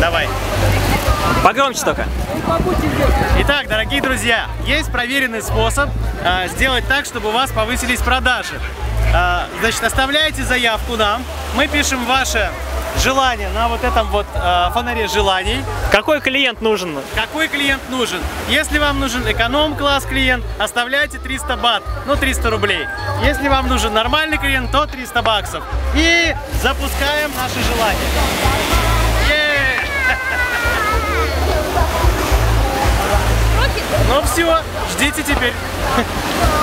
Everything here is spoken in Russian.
Давай. Погромче только. Итак, дорогие друзья, есть проверенный способ э, сделать так, чтобы у вас повысились продажи. Э, значит, оставляйте заявку нам, мы пишем ваше желание на вот этом вот э, фонаре желаний. Какой клиент нужен? Какой клиент нужен? Если вам нужен эконом-класс клиент, оставляйте 300 бат, ну 300 рублей. Если вам нужен нормальный клиент, то 300 баксов. И запускаем наше желание. Все, ждите теперь.